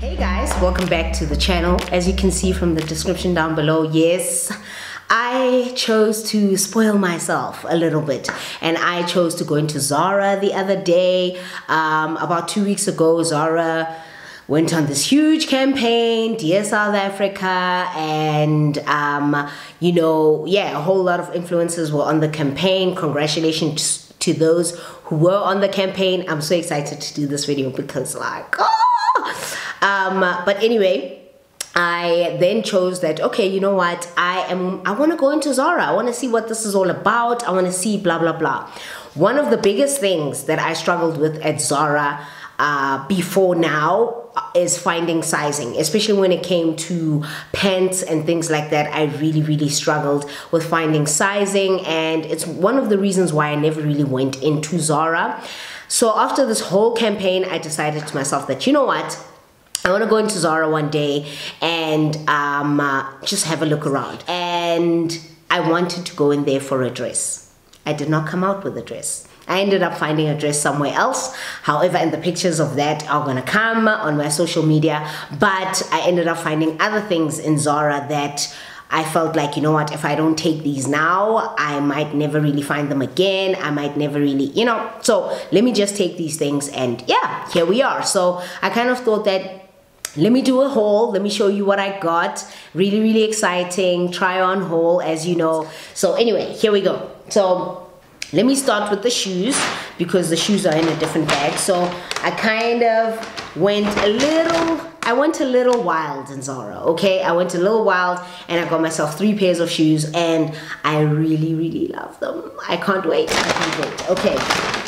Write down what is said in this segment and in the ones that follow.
Hey guys, welcome back to the channel. As you can see from the description down below, yes, I chose to spoil myself a little bit and I chose to go into Zara the other day. Um, about two weeks ago, Zara went on this huge campaign, Dear South Africa, and um, you know, yeah, a whole lot of influencers were on the campaign. Congratulations to those who were on the campaign. I'm so excited to do this video because like, oh! um, but anyway, I then chose that okay you know what I am I want to go into Zara I want to see what this is all about I want to see blah blah blah one of the biggest things that I struggled with at Zara uh, before now is finding sizing especially when it came to pants and things like that I really really struggled with finding sizing and it's one of the reasons why I never really went into Zara so after this whole campaign I decided to myself that you know what I want to go into Zara one day and um, uh, just have a look around. And I wanted to go in there for a dress. I did not come out with a dress. I ended up finding a dress somewhere else. However, and the pictures of that are gonna come on my social media. But I ended up finding other things in Zara that I felt like, you know what, if I don't take these now, I might never really find them again. I might never really, you know. So let me just take these things and yeah, here we are. So I kind of thought that let me do a haul let me show you what I got really really exciting try on haul as you know so anyway here we go so let me start with the shoes because the shoes are in a different bag so I kind of went a little I went a little wild in Zara, okay? I went a little wild and I got myself three pairs of shoes and I really, really love them. I can't wait, I can't wait. Okay,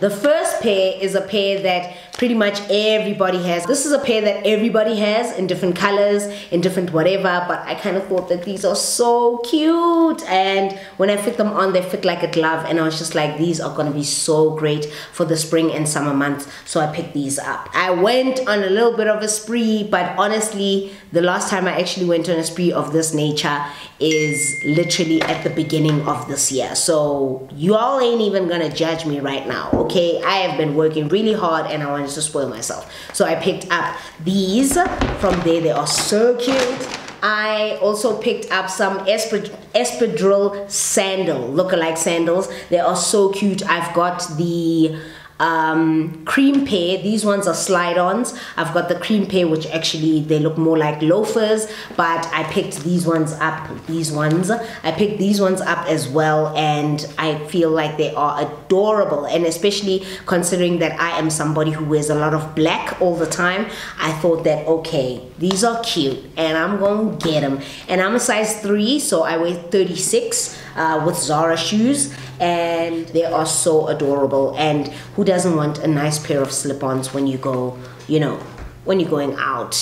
the first pair is a pair that pretty much everybody has. This is a pair that everybody has in different colors, in different whatever, but I kind of thought that these are so cute. And when I fit them on, they fit like a glove. And I was just like, these are gonna be so great for the spring and summer months. So I picked these up. I went on a little bit of a spree, but honestly, the last time I actually went on a spree of this nature is literally at the beginning of this year. So you all ain't even gonna judge me right now, okay? I have been working really hard and I wanted to spoil myself. So I picked up these from there. They are so cute. I also picked up some espadrille sandal, look-alike sandals. They are so cute. I've got the um, cream pair. These ones are slide-ons. I've got the cream pair, which actually they look more like loafers, but I picked these ones up. These ones, I picked these ones up as well, and I feel like they are adorable. And especially considering that I am somebody who wears a lot of black all the time, I thought that okay, these are cute, and I'm gonna get them. And I'm a size three, so I weigh 36 uh, with Zara shoes and they are so adorable. And who doesn't want a nice pair of slip-ons when you go you know when you're going out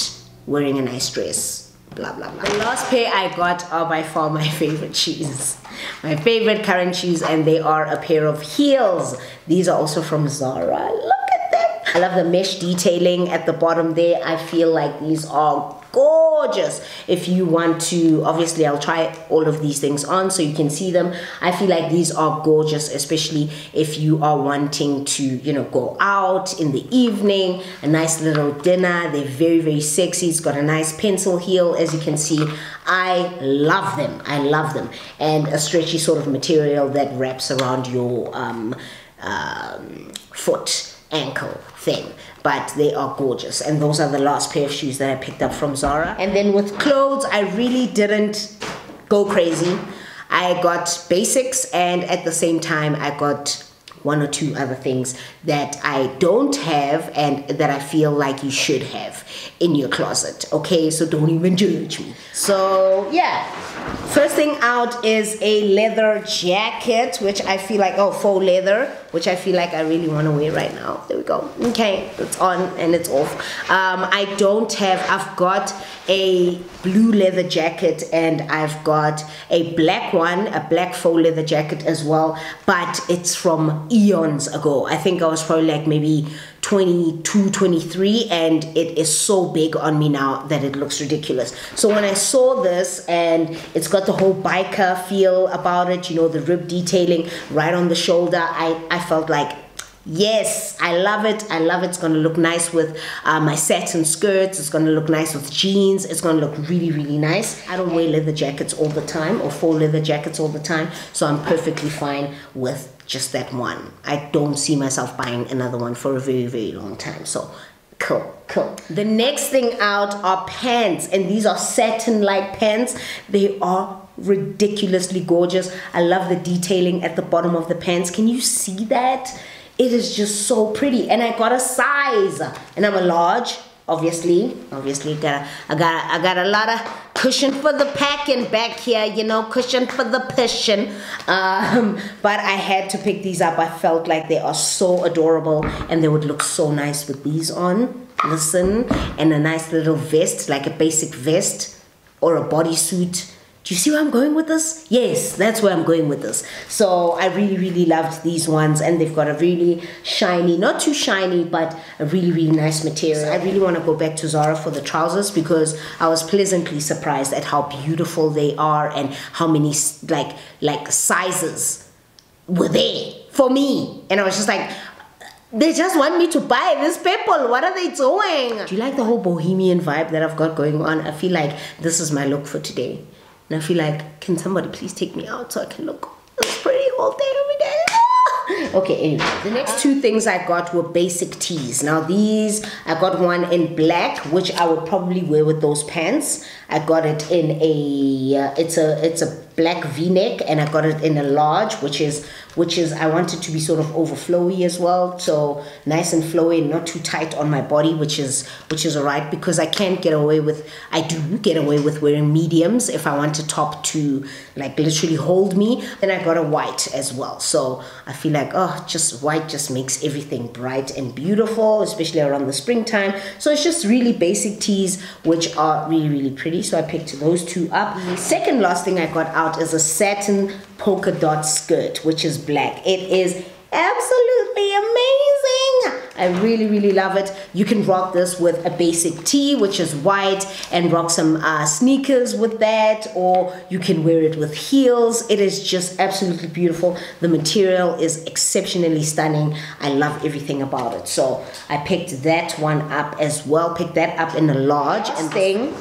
wearing a nice dress? Blah blah blah. The last pair i got are by far my favorite shoes. My favorite current shoes and they are a pair of heels. These are also from zara. Look at them. I love the mesh detailing at the bottom there. I feel like these are gorgeous. If you want to obviously I'll try all of these things on so you can see them. I feel like these are gorgeous especially if you are wanting to you know go out in the evening a nice little dinner. They're very very sexy. It's got a nice pencil heel as you can see. I love them. I love them. And a stretchy sort of material that wraps around your um, um, foot ankle thing but they are gorgeous. And those are the last pair of shoes that I picked up from Zara. And then with clothes I really didn't go crazy. I got basics and at the same time I got one or two other things that I don't have and that I feel like you should have in your closet okay so don't even judge me so yeah first thing out is a leather jacket which I feel like oh faux leather which I feel like I really want to wear right now. There we go. Okay, it's on and it's off. Um, I don't have, I've got a blue leather jacket and I've got a black one, a black faux leather jacket as well, but it's from eons ago. I think I was probably like maybe 22, 23 and it is so big on me now that it looks ridiculous. So when I saw this and it's got the whole biker feel about it, you know, the rib detailing right on the shoulder, I, I felt like Yes, I love it. I love it. It's going to look nice with uh, my satin skirts. It's going to look nice with jeans. It's going to look really, really nice. I don't wear leather jackets all the time or faux leather jackets all the time. So I'm perfectly fine with just that one. I don't see myself buying another one for a very, very long time. So cool, cool. The next thing out are pants. And these are satin-like pants. They are ridiculously gorgeous. I love the detailing at the bottom of the pants. Can you see that? It is just so pretty. And I got a size. And I'm a large, obviously. Obviously, got I got I got a lot of cushion for the packing back here, you know, cushion for the pushing. Um, but I had to pick these up. I felt like they are so adorable and they would look so nice with these on. Listen, and a nice little vest, like a basic vest or a bodysuit do you see where I'm going with this? Yes, that's where I'm going with this. So I really, really loved these ones, and they've got a really shiny, not too shiny, but a really, really nice material. I really want to go back to Zara for the trousers because I was pleasantly surprised at how beautiful they are and how many like like sizes were there for me. And I was just like, they just want me to buy this people. What are they doing? Do you like the whole bohemian vibe that I've got going on? I feel like this is my look for today. And I feel like, can somebody please take me out so I can look pretty all day every day? okay, anyway, the next two things I got were basic tees. Now these, I got one in black, which I would probably wear with those pants. I got it in a, uh, it's a, it's a black v-neck and I got it in a large, which is which is I want it to be sort of overflowy as well. So nice and flowy, not too tight on my body, which is which is alright because I can't get away with I do get away with wearing mediums if I want a top to like literally hold me. Then I got a white as well. So I feel like oh just white just makes everything bright and beautiful, especially around the springtime. So it's just really basic tees which are really, really pretty. So I picked those two up. Second last thing I got out is a satin polka dot skirt, which is black. It is absolutely amazing. I really, really love it. You can rock this with a basic tee, which is white, and rock some uh, sneakers with that, or you can wear it with heels. It is just absolutely beautiful. The material is exceptionally stunning. I love everything about it. So I picked that one up as well. Picked that up in a large and thing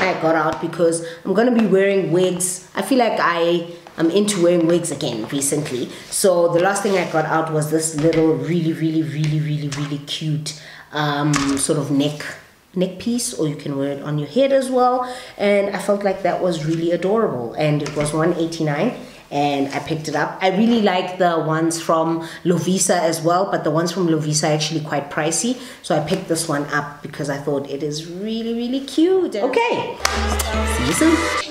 I got out because I'm gonna be wearing wigs. I feel like I I'm into wearing wigs again recently. So the last thing I got out was this little really, really, really, really, really cute um, sort of neck neck piece or you can wear it on your head as well and I felt like that was really adorable and it was 189 and I picked it up. I really like the ones from Lovisa as well, but the ones from Lovisa are actually quite pricey. So I picked this one up because I thought it is really, really cute. Okay, see you soon.